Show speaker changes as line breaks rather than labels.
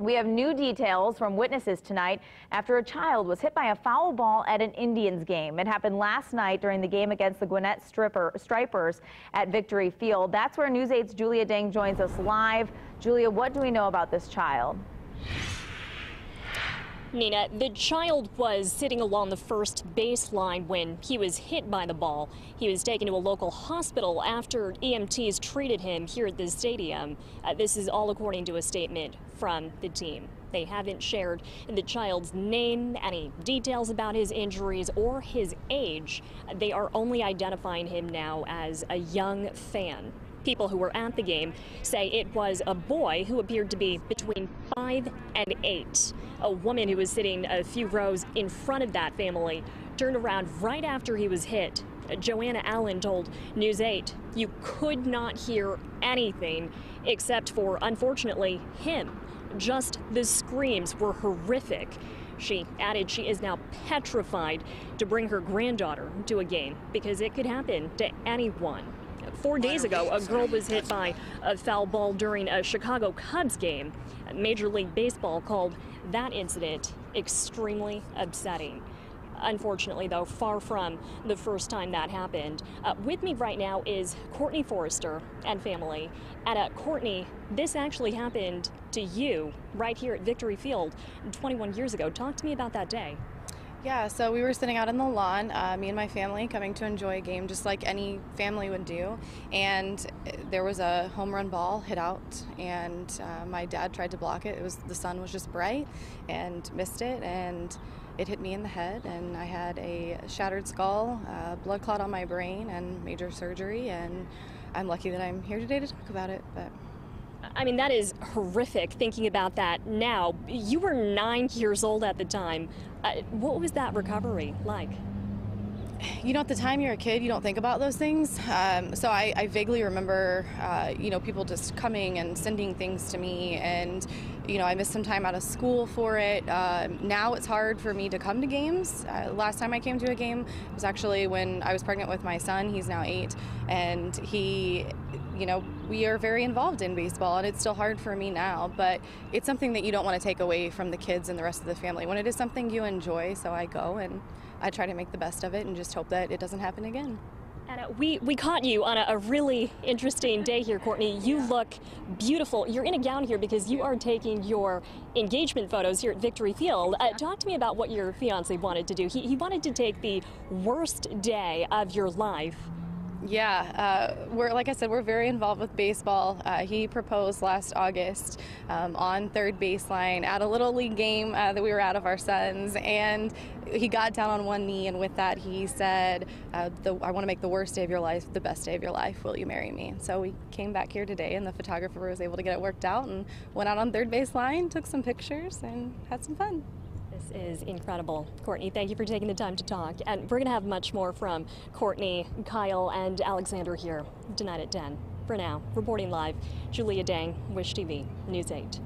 We have new details from witnesses tonight after a child was hit by a foul ball at an Indians game. It happened last night during the game against the Gwinnett Stripper, Stripers at Victory Field. That's where News 8's Julia Deng joins us live. Julia, what do we know about this child?
Nina, the child was sitting along the first baseline when he was hit by the ball. He was taken to a local hospital after EMTs treated him here at the stadium. Uh, this is all according to a statement from the team. They haven't shared the child's name, any details about his injuries, or his age. They are only identifying him now as a young fan. People who were at the game say it was a boy who appeared to be between five and eight. A woman who was sitting a few rows in front of that family turned around right after he was hit. Joanna Allen told News 8 you could not hear anything except for, unfortunately, him. Just the screams were horrific. She added she is now petrified to bring her granddaughter to a game because it could happen to anyone. Four days ago, a girl was hit by a foul ball during a Chicago Cubs game. Major League Baseball called that incident extremely upsetting. Unfortunately, though, far from the first time that happened. Uh, with me right now is Courtney Forrester and family. And uh, Courtney, this actually happened to you right here at Victory Field 21 years ago. Talk to me about that day.
Yeah, so we were sitting out in the lawn, uh, me and my family, coming to enjoy a game just like any family would do. And there was a home run ball hit out, and uh, my dad tried to block it. It was the sun was just bright, and missed it, and it hit me in the head, and I had a shattered skull, uh, blood clot on my brain, and major surgery. And I'm lucky that I'm here today to talk about it. But
I mean, that is horrific thinking about that now. You were nine years old at the time. Uh, what was that recovery like?
you know, at the time you're a kid, you don't think about those things. Um, so I, I, vaguely remember, uh, you know, people just coming and sending things to me, and you know, I missed some time out of school for it. Uh, now it's hard for me to come to games. Uh, last time I came to a game was actually when I was pregnant with my son. He's now eight, and he you know, we are very involved in baseball, and it's still hard for me now, but it's something that you don't want to take away from the kids and the rest of the family when it is something you enjoy. So I go and I try to make the best of it and just hope that it doesn't happen again.
And uh, we, we caught you on a, a, really interesting day here, Courtney. You look beautiful. You're in a gown here because you are taking your engagement photos here at Victory Field. Uh, talk to me about what your fiance wanted to do. He, he wanted to take the worst day of your life
yeah, uh, we're like I said, we're very involved with baseball. Uh, he proposed last August um, on third baseline at a little league game uh, that we were at of our sons, and he got down on one knee, and with that he said, uh, the, "I want to make the worst day of your life the best day of your life. Will you marry me?" So we came back here today, and the photographer was able to get it worked out, and went out on third baseline, took some pictures, and had some fun.
This is incredible. Courtney, thank you for taking the time to talk. And we're going to have much more from Courtney, Kyle, and Alexander here tonight at 10. For now, reporting live, Julia Deng, Wish TV, News 8.